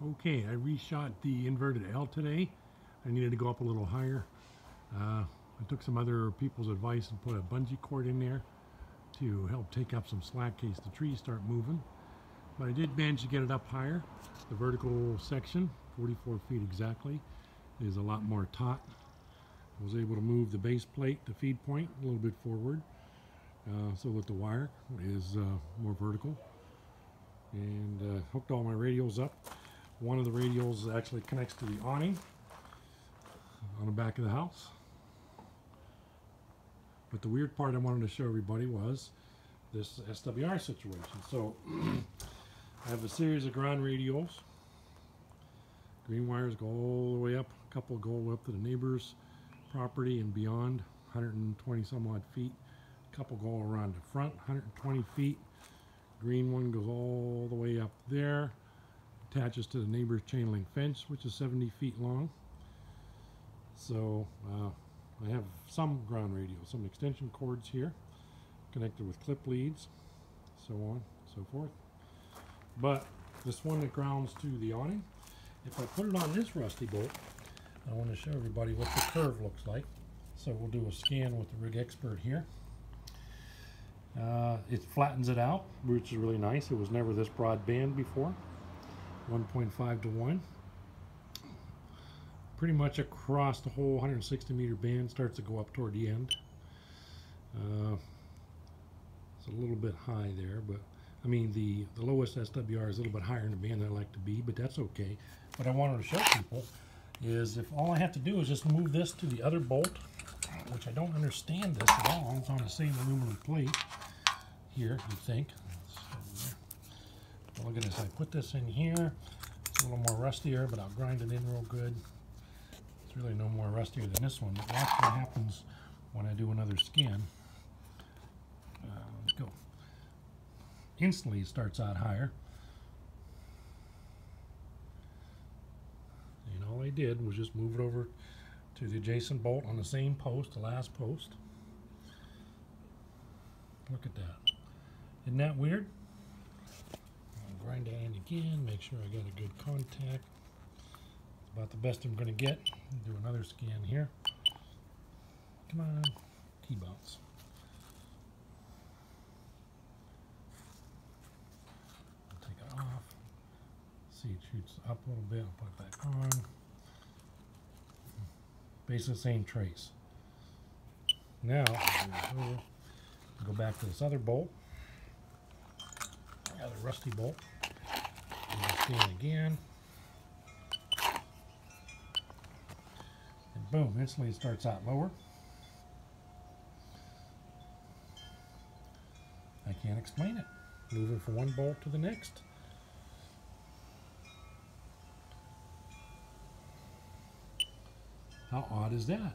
Okay, I reshot the inverted L today. I needed to go up a little higher. Uh, I took some other people's advice and put a bungee cord in there to help take up some slack in case the trees start moving. But I did manage to get it up higher. The vertical section, 44 feet exactly, is a lot more taut. I was able to move the base plate, the feed point, a little bit forward uh, so that the wire is uh, more vertical. And uh, hooked all my radials up. One of the radials actually connects to the awning on the back of the house. But the weird part I wanted to show everybody was this SWR situation. So I have a series of ground radials. Green wires go all the way up, a couple go up to the neighbor's property and beyond, 120 some odd feet. A couple go around the front, 120 feet. Green one goes all the way up there attaches to the neighbor's chain link fence, which is 70 feet long. So uh, I have some ground radio, some extension cords here, connected with clip leads, so on, so forth. But this one that grounds to the awning, if I put it on this rusty bolt, I want to show everybody what the curve looks like. So we'll do a scan with the RigExpert here. Uh, it flattens it out, which is really nice. It was never this broad band before. 1.5 to 1. Pretty much across the whole 160 meter band starts to go up toward the end. Uh, it's a little bit high there, but I mean the, the lowest SWR is a little bit higher in the band than I like to be, but that's okay. What I wanted to show people is if all I have to do is just move this to the other bolt, which I don't understand this at all. It's on the same aluminum plate here, you think. Look at this, I put this in here. It's a little more rustier, but I'll grind it in real good. It's really no more rustier than this one. But watch what happens when I do another scan. Uh, let's go. Instantly it starts out higher. And all I did was just move it over to the adjacent bolt on the same post, the last post. Look at that. Isn't that weird? Grind in again, make sure I got a good contact. It's about the best I'm going to get. Do another scan here. Come on, key bounce. Take it off. See, it shoots up a little bit. I'll put it back on. Basically, same trace. Now, go back to this other bolt. Another rusty bolt again. And boom, instantly it starts out lower. I can't explain it. Moving from one bolt to the next. How odd is that?